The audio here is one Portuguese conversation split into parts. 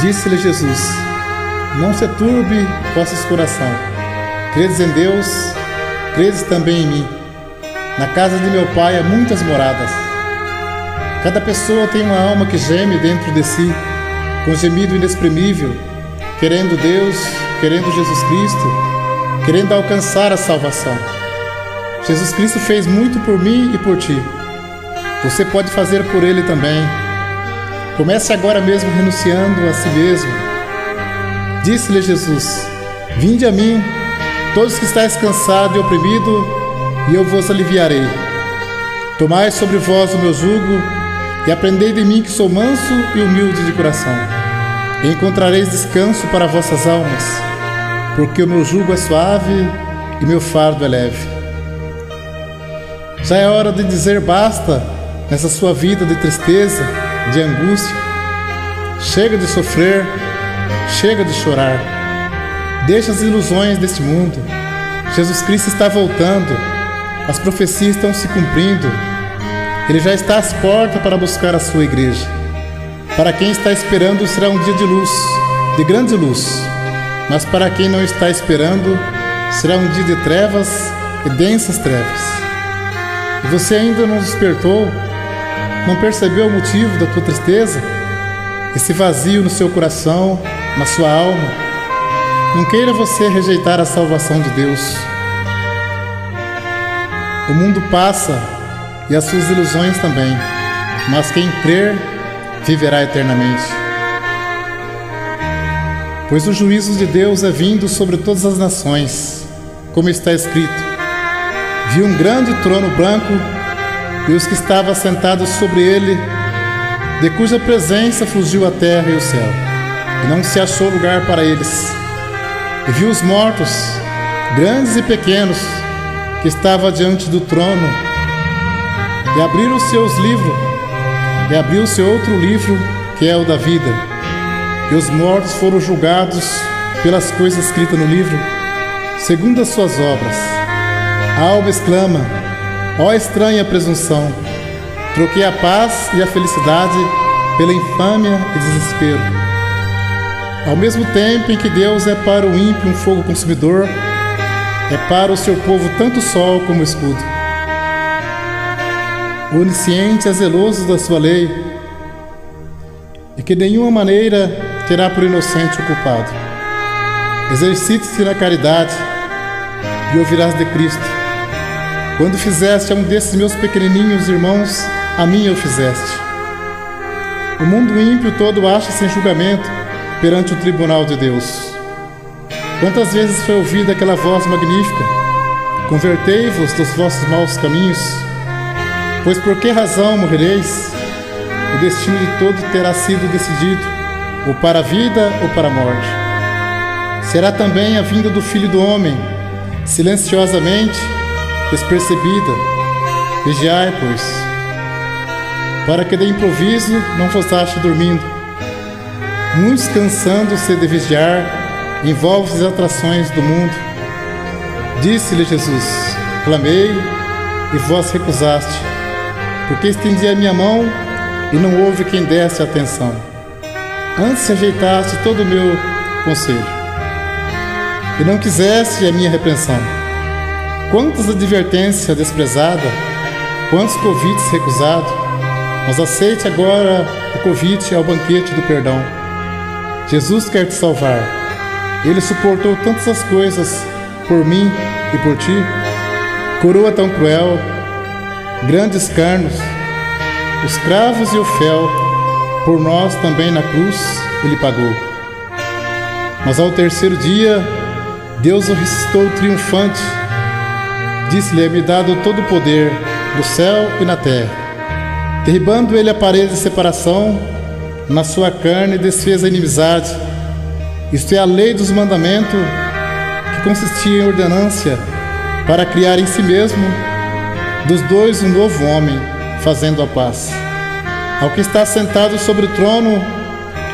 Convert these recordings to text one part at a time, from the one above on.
Disse-lhe Jesus: Não se turbe vossos coração. Credes em Deus, credes também em mim. Na casa de meu pai há muitas moradas. Cada pessoa tem uma alma que geme dentro de si, com gemido inexprimível, querendo Deus, querendo Jesus Cristo, querendo alcançar a salvação. Jesus Cristo fez muito por mim e por ti. Você pode fazer por ele também. Comece agora mesmo renunciando a si mesmo. Disse-lhe Jesus: Vinde a mim, todos que estáis cansados e oprimidos, e eu vos aliviarei. Tomai sobre vós o meu jugo e aprendei de mim que sou manso e humilde de coração. E encontrareis descanso para vossas almas, porque o meu jugo é suave e meu fardo é leve. Já é hora de dizer basta nessa sua vida de tristeza, de angústia. Chega de sofrer, chega de chorar. Deixa as ilusões deste mundo. Jesus Cristo está voltando. As profecias estão se cumprindo. Ele já está às portas para buscar a sua igreja. Para quem está esperando, será um dia de luz, de grande luz. Mas para quem não está esperando, será um dia de trevas e densas trevas. E você ainda não despertou? Não percebeu o motivo da tua tristeza? Esse vazio no seu coração, na sua alma? Não queira você rejeitar a salvação de Deus. O mundo passa e as suas ilusões também, mas quem crer viverá eternamente. Pois o juízo de Deus é vindo sobre todas as nações, como está escrito. Vi um grande trono branco e os que estavam sentados sobre ele, de cuja presença fugiu a terra e o céu, e não se achou lugar para eles. E vi os mortos, grandes e pequenos, que estavam diante do trono, e abriram seus livros, e abriu-se outro livro, que é o da vida. E os mortos foram julgados pelas coisas escritas no livro, segundo as suas obras. A alma exclama: Ó estranha presunção! Troquei a paz e a felicidade pela infâmia e desespero. Ao mesmo tempo em que Deus é para o ímpio um fogo consumidor, é para o seu povo tanto sol como escudo. Onisciente é zeloso da sua lei e que de nenhuma maneira terá por inocente o culpado. Exercite-se na caridade e ouvirás de Cristo. Quando fizeste a um desses meus pequenininhos irmãos, a mim eu fizeste. O mundo ímpio todo acha-se em julgamento perante o tribunal de Deus. Quantas vezes foi ouvida aquela voz magnífica? Convertei-vos dos vossos maus caminhos, pois por que razão morrereis? O destino de todo terá sido decidido, ou para a vida ou para a morte. Será também a vinda do Filho do Homem, silenciosamente, despercebida. Vigiai, pois, para que de improviso não ache dormindo. Muitos cansando-se de vigiar, envolve as atrações do mundo. Disse-lhe Jesus: Clamei e vós recusaste, porque estendi a minha mão e não houve quem desse atenção. Antes rejeitaste todo o meu conselho e não quiseste a minha repreensão. Quantas advertências desprezada, quantos convites recusados, mas aceite agora o convite ao banquete do perdão. Jesus quer te salvar. Ele suportou tantas as coisas por mim e por ti. Coroa tão cruel, grandes carnos, os cravos e o fel, por nós também na cruz ele pagou. Mas ao terceiro dia, Deus o ressuscitou triunfante. Disse-lhe: É-me dado todo o poder do céu e na terra. Derribando ele a parede de separação, na sua carne desfez a inimizade. Isto é a lei dos mandamentos, que consistia em ordenância para criar em si mesmo dos dois um novo homem, fazendo a paz. Ao que está sentado sobre o trono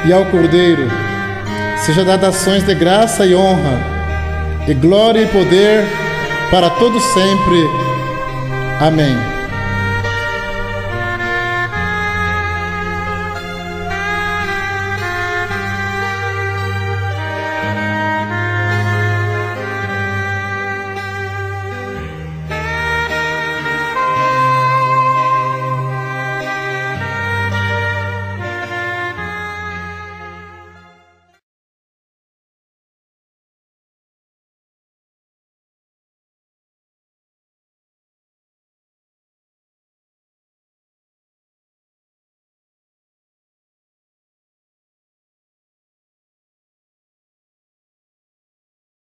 e ao Cordeiro, seja dada ações de graça e honra, e glória e poder para todos sempre. Amém.